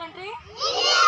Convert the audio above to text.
country? India!